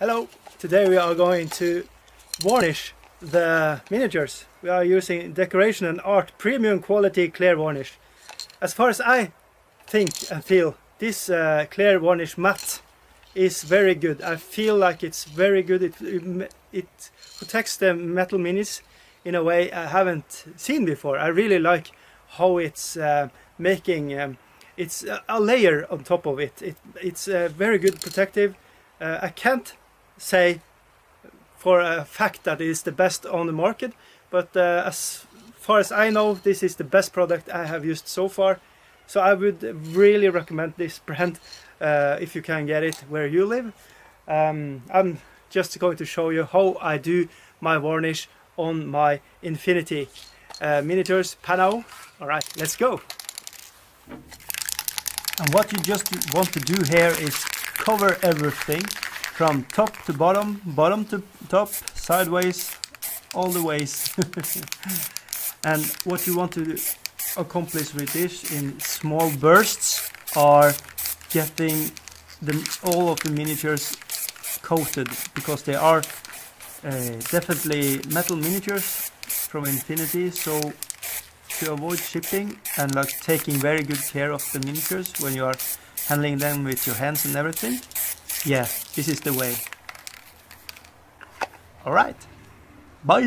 Hello! Today we are going to varnish the miniatures. We are using Decoration and Art premium quality clear varnish. As far as I think and feel, this uh, clear varnish matte is very good. I feel like it's very good. It, it, it protects the metal minis in a way I haven't seen before. I really like how it's uh, making um, it's a layer on top of it. it it's uh, very good protective. Uh, I can't say for a fact that it is the best on the market, but uh, as far as I know, this is the best product I have used so far. So I would really recommend this brand uh, if you can get it where you live. Um, I'm just going to show you how I do my varnish on my Infinity uh, miniatures panel. Alright, let's go! And what you just want to do here is cover everything from top to bottom, bottom to top, sideways, all the ways. and what you want to accomplish with this in small bursts are getting the, all of the miniatures coated because they are uh, definitely metal miniatures from Infinity so to avoid shipping and like taking very good care of the miniatures when you are handling them with your hands and everything yeah, this is the way. Alright, bye!